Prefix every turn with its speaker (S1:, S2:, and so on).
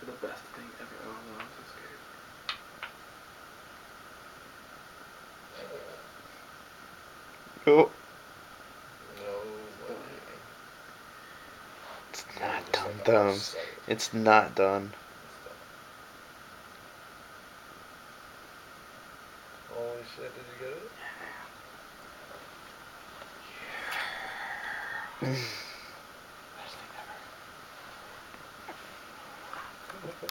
S1: for the best thing ever. Oh no, I'm so scared.
S2: Oh.
S3: No way.
S2: It's not
S3: just
S2: done, thumbs. It's not done.
S3: Holy shit, did you get it? Okay.